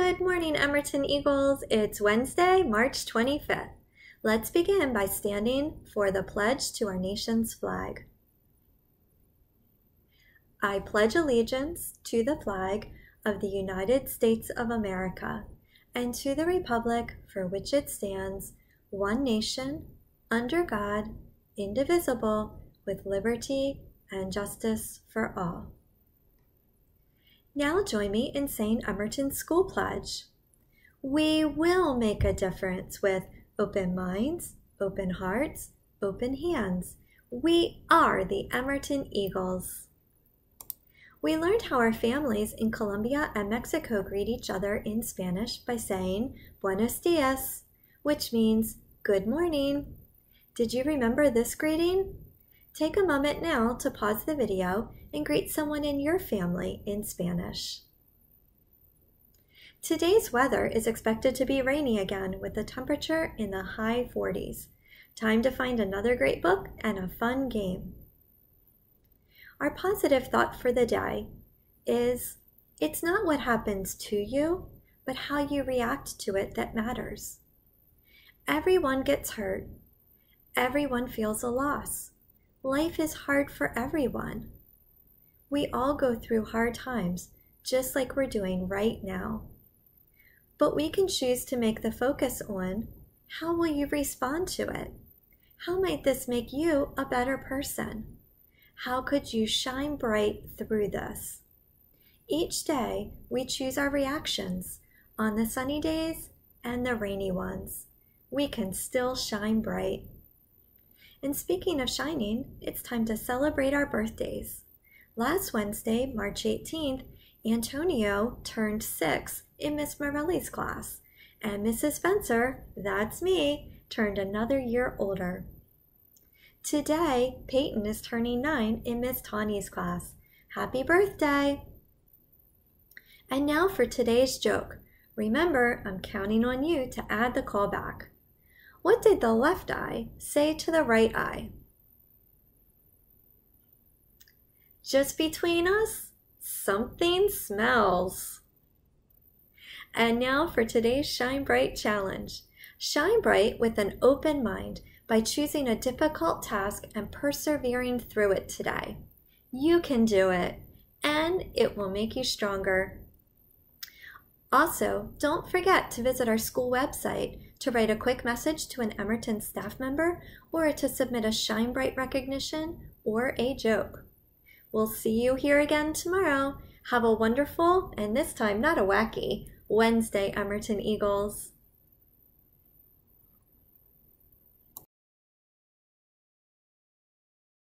Good morning, Emmorton Eagles. It's Wednesday, March 25th. Let's begin by standing for the pledge to our nation's flag. I pledge allegiance to the flag of the United States of America and to the republic for which it stands, one nation, under God, indivisible, with liberty and justice for all. Now join me in saying Emmorton School Pledge. We will make a difference with open minds, open hearts, open hands. We are the Emmorton Eagles. We learned how our families in Colombia and Mexico greet each other in Spanish by saying Buenos dias, which means good morning. Did you remember this greeting? Take a moment now to pause the video and greet someone in your family in Spanish. Today's weather is expected to be rainy again with the temperature in the high 40s. Time to find another great book and a fun game. Our positive thought for the day is it's not what happens to you, but how you react to it that matters. Everyone gets hurt. Everyone feels a loss. Life is hard for everyone. We all go through hard times, just like we're doing right now. But we can choose to make the focus on how will you respond to it? How might this make you a better person? How could you shine bright through this? Each day, we choose our reactions on the sunny days and the rainy ones. We can still shine bright. And speaking of shining, it's time to celebrate our birthdays. Last Wednesday, March 18th, Antonio turned six in Miss Morelli's class, and Mrs. Spencer, that's me, turned another year older. Today, Peyton is turning nine in Miss Tawny's class. Happy birthday! And now for today's joke. Remember, I'm counting on you to add the callback. What did the left eye say to the right eye? Just between us, something smells. And now for today's Shine Bright challenge. Shine bright with an open mind by choosing a difficult task and persevering through it today. You can do it, and it will make you stronger. Also, don't forget to visit our school website to write a quick message to an Emmorton staff member or to submit a Shine Bright recognition or a joke. We'll see you here again tomorrow. Have a wonderful, and this time not a wacky, Wednesday, Emmorton Eagles.